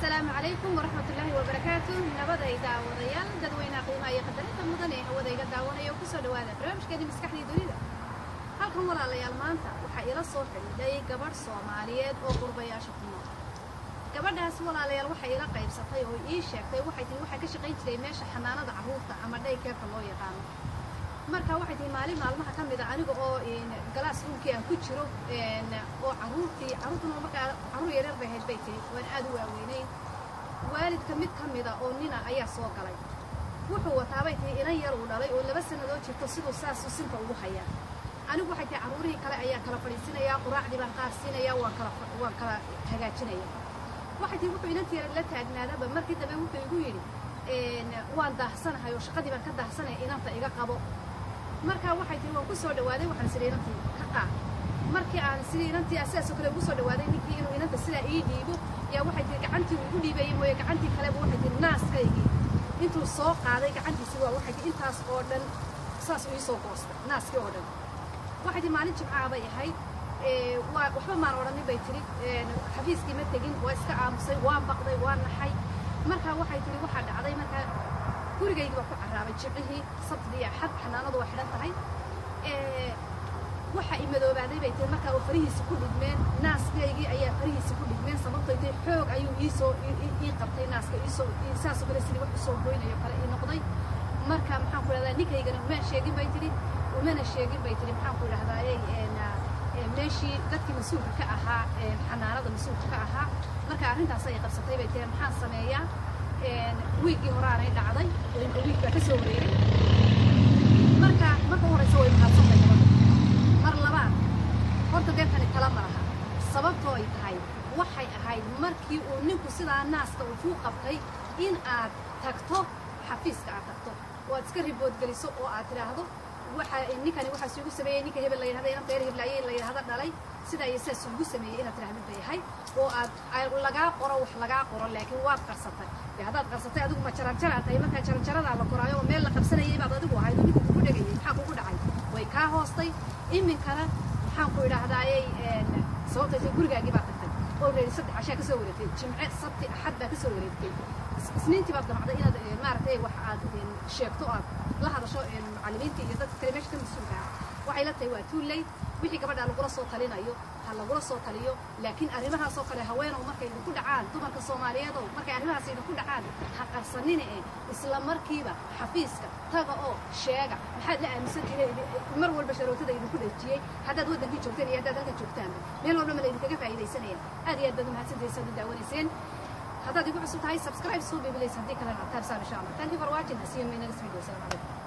asalaamu calaykum waraxmatullaahi wabarakaatu nabaday daawadayaal dadweynaha qiimaha iyo qadarinta mudan ee hawada iga daawanaya oo ku soo dhawaada barnaamijkeedii maskaxdii dunida halkan walaalayaal maanta waxaa ila soo xidhiidhay gabadh soomaaliyeed oo qurbayaasha ku nool gabadhaas walaalayaal waxay ila qaybsatay oo ii sheegtay waxay tihi waxaa ka shaqayn jiray meesha xanaanada carruurta ama dhaykeerka loo yaqaano marka waxay tihi maalin maalmaha ka mid a aniga oo galaas ruumkii aan ku jiro oo carruurtii carruurtuna markaa carruur yareer bay ahayd bay tihi waan aad u waaweynayn waalidka mid ka mida oo nina ayaa soo galay. Wuxuu wataabay tihi inan yar uu dhalay oo laba sannadood jirto siduu saasu sinta ugu hayaa. Anigu waxay tihi carruurihii kale ayaa kala fadhiisinayaa quraacdii baan qaar siinayaa waan kala waan kala hagaajinaya. Waxay tihi wuxuu inantii yar la taagnaadaba markii dambe wuxuu igu yidhi waan daahsanahay oo shaqadii baan ka daahsanaya inanta iga qabo مركها واحد يوم قصور دوادي وحن سريرتي كقى مركي عن سريرتي أساس وكل قصور دوادي نكبي إنه إنت السلا إيدي بو يا واحد يك عندي وقولي بيم ويك عندي خلاص واحد الناس كيجي إنتو صاق عليك عندي سوى واحد إنت أس قدر أساس ويسو قصة ناس قدر واحد ما نجمع عبي هاي وحب ما روني بيتري حفيز كي متجين واسكع مصي وان بقضي وان حي مركها واحد يوم واحد عضي مركها gurigaygi baa ku carraabay jimcihii sabtidii axad xanaanadu waa xidhan tahay. Waxa i madoobaaday bay tihi markaa oo farihiisi ku dhigmeen naaskaygii ayaa farihiisi ku dhigmeen sababtay tihi xoog ayuu iisoo ii qabtay naaska iisoo saasoo kale sidii wax u soo goynayo kale ii noqday. Marka maxaan ku idhahdaa ninkaygana uma sheegin bay tihi umana sheegin bay tihi maxaan ku idhahdaaye meeshii dadkii mas'uulka ka ahaa xanaanada mas'uulka ka ahaa. Marka arrintaas ay qabsatay bay tihi maxaan sameeyaa wiiggii horaanay dhacday wiig baa ka soo wareegay marka marka u horaysa way mahadsantahay mar labaad horta deertani tala ma laha sababtoo ay tahay waxay ahayd markii uu ninku sidaa naaska uu kuu qabtay in aad tagto xafiiska aad tagto oo aad iska riboodgeliso oo aad tidhaahdo waxa ninkani waxaas igu sameeyey ninka hebel la yidhahda inanta reer heblaayey la yidhahda dhalay sidaa iyo sidaas ugu sameeyey inaad tidhahdid bay ahayd oo aad lagaa qoro wax lagaa qoro laakiin waad qarsatay. Dee haddaad qarsatay adigu ma jaranjaraa tahay markaa jaranjaradaa la koraayo oo meel la qabsanayay baad adigu ahayd oo ninku kugu dhegayay maxaa kugu dhacay? Way kaa hoostay. Iminkana maxaan ku idhaahdayey sababtaysa gurigaagii baad tagtay oo reeri saddex cashaa ka soo wareegtay jimce sabti axad baa ka soo wareegtay isniintii baad damacday inaad maaragtay wax aad sheegto aad la hadasho macallimiinta iyo dadka kale meesha ka mas-uulka ah waxay la tahay waa too late wixii gabadha lagula soo talinayo لكن أريمها صوكر هواين ومرك يدك كل عال طبعاً كصومالي هذا مرك أريمها سيد كل عال حق صنين إيه إسلام مركيبة حفيزك تابع أو شجع محد لا مسك مر والبشر وتدا يدك كل شيء هذا دود ذي شوكتين يا ده ذاك شوكتان مين والله ما يدك كيف عيد السنة هذه يدك ما حد يسند دعوة السنة هذا دي بقى صوت هاي سبسكرايب صوب بليس هديك أنا عتاب سام إن تاني فرواتي نسيم من الاسم يقول سلام